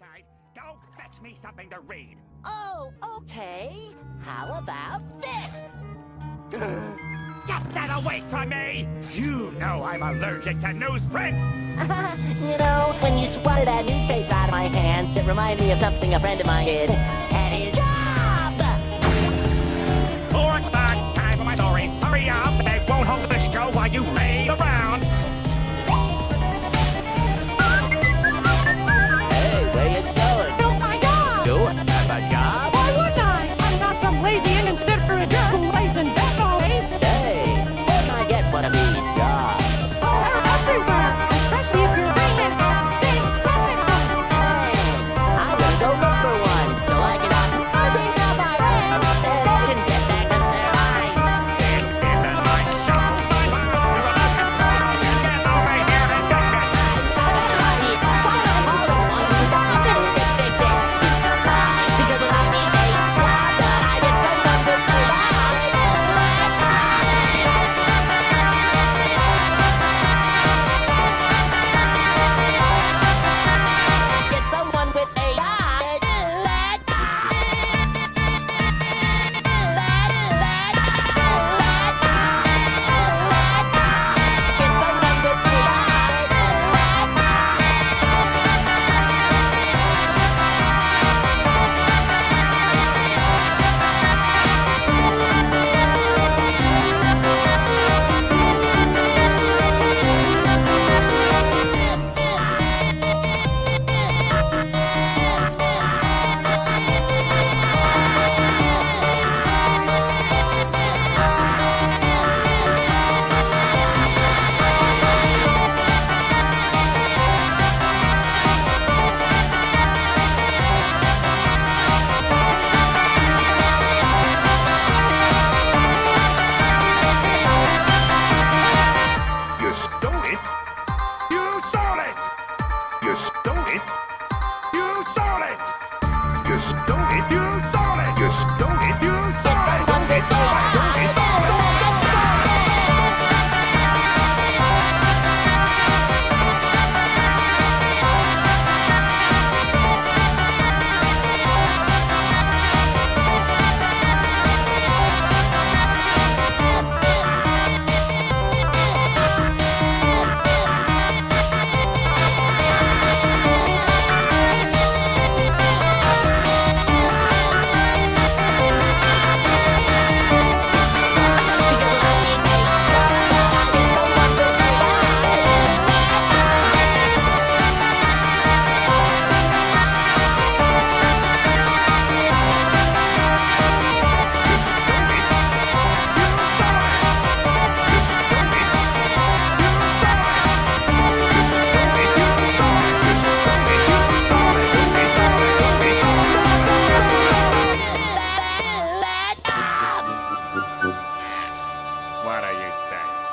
appetite. Go fetch me something to read. Oh, okay. How about this? Get that away from me! You know I'm allergic to newsprint! you know, when you swatted that newspaper out of my hand, it reminded me of something a friend of mine did. What do you think?